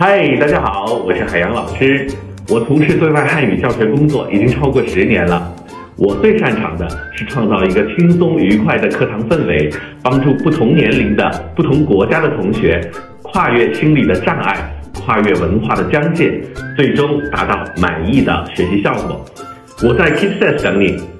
嗨大家好我是海洋老师我从事对外汉语教学工作已经超过十年了我最擅长的是创造一个轻松愉快的课堂氛围帮助不同年龄的不同国家的同学跨越心理的障碍跨越文化的疆界最终达到满意的学习效果。我在 keep sex 等你。